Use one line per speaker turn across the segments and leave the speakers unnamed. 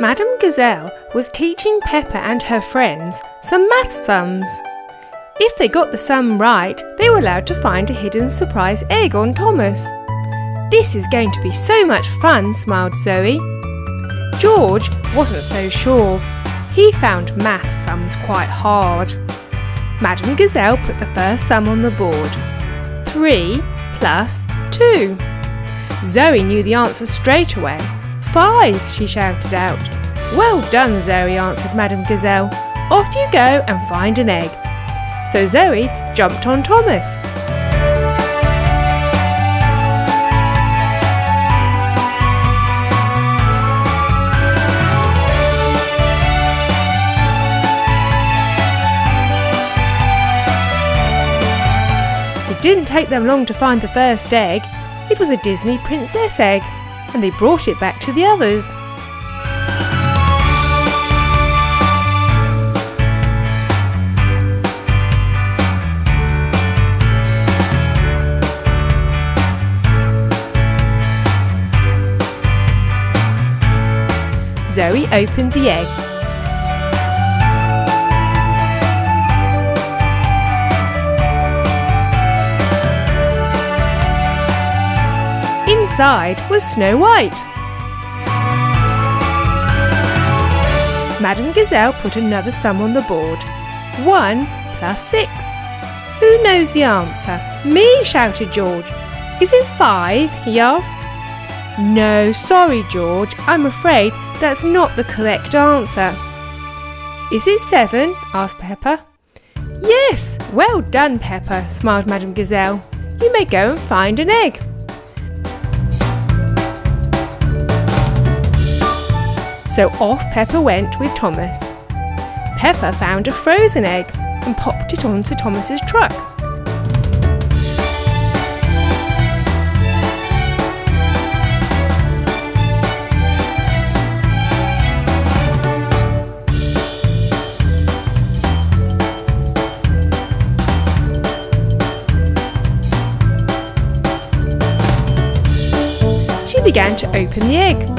Madame Gazelle was teaching Peppa and her friends some math sums. If they got the sum right, they were allowed to find a hidden surprise egg on Thomas. This is going to be so much fun, smiled Zoe. George wasn't so sure. He found math sums quite hard. Madame Gazelle put the first sum on the board. 3 plus 2. Zoe knew the answer straight away. Five, she shouted out. Well done, Zoe, answered Madame Gazelle. Off you go and find an egg. So Zoe jumped on Thomas. It didn't take them long to find the first egg. It was a Disney princess egg, and they brought it back to the others. Zoe opened the egg. Inside was Snow White. Madame Gazelle put another sum on the board. One plus six. Who knows the answer? Me, shouted George. Is it five? he asked. No, sorry, George. I'm afraid that's not the correct answer. Is it seven? asked Peppa. Yes, well done, Peppa, smiled Madame Gazelle. You may go and find an egg. So off Peppa went with Thomas. Peppa found a frozen egg and popped it onto Thomas's truck. She began to open the egg.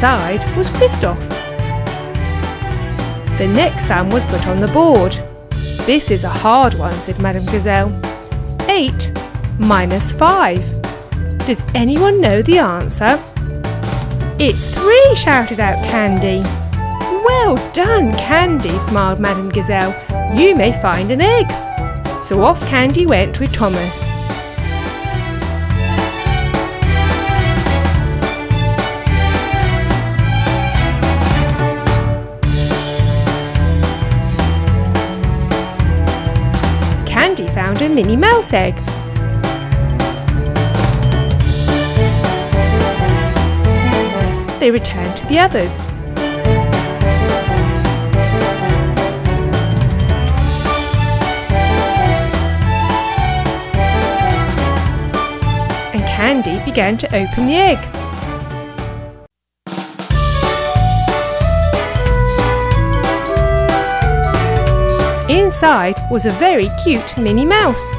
Inside was Kristoff. The next sum was put on the board. This is a hard one, said Madame Gazelle. 8 minus 5. Does anyone know the answer? It's 3, shouted out Candy. Well done, Candy, smiled Madame Gazelle. You may find an egg. So off Candy went with Thomas. Found a Minnie Mouse egg. They returned to the others. And Candy began to open the egg. Inside was a very cute Minnie Mouse.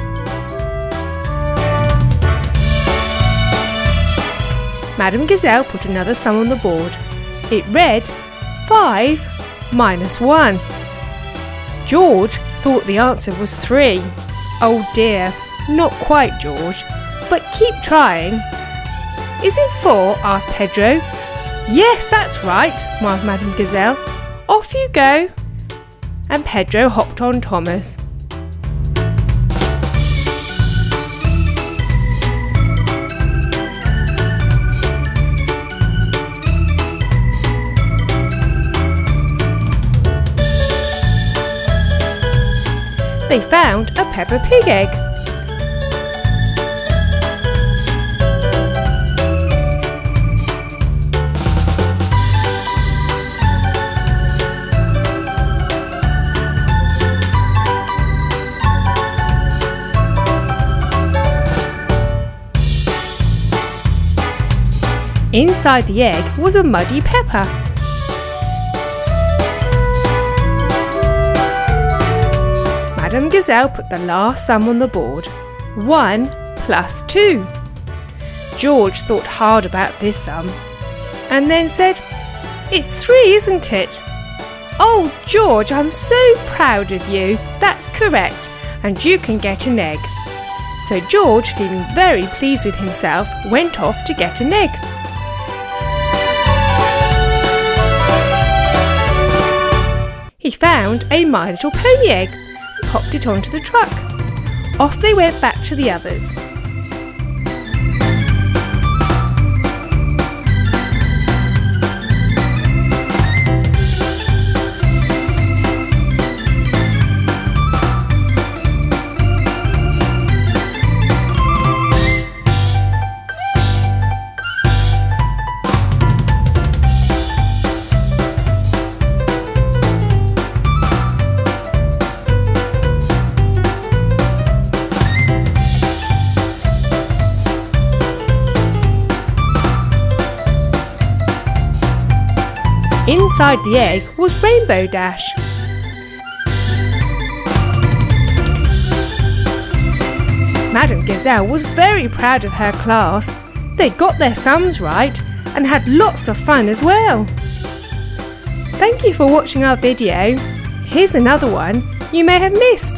Madame Gazelle put another sum on the board. It read 5 minus 1. George thought the answer was 3. Oh dear, not quite George, but keep trying. Is it 4? asked Pedro. Yes, that's right, smiled Madame Gazelle. Off you go and Pedro hopped on Thomas. They found a Peppa Pig egg. Inside the egg was a muddy Peppa. Madame Gazelle put the last sum on the board 1 plus 2. George thought hard about this sum and then said, It's 3, isn't it? Oh, George, I'm so proud of you. That's correct, and you can get an egg. So George, feeling very pleased with himself, went off to get an egg. He found a My Little Pony egg and popped it onto the truck. Off they went back to the others. Inside the egg was Rainbow Dash. Madame Gazelle was very proud of her class. They got their sums right and had lots of fun as well. Thank you for watching our video. Here's another one you may have missed.